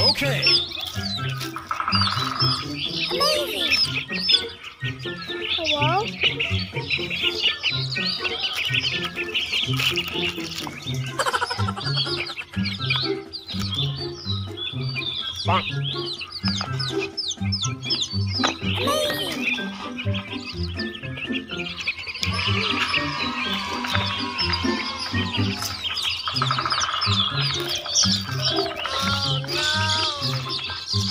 Okay. Amazing. Hello? Bonk.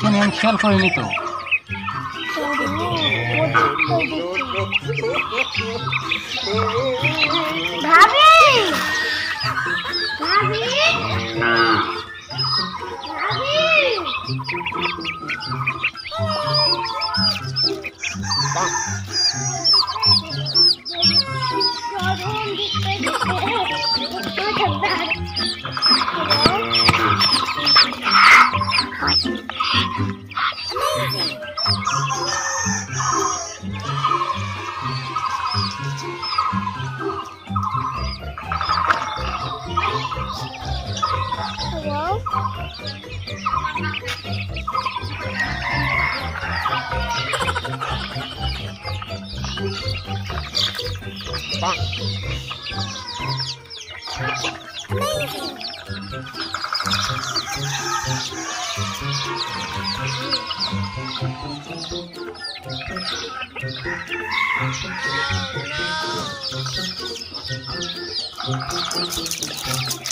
কেন আমি খেয়াল করিনি তো ভাবি ভাবি wow Bang. Amazing. Oh, no.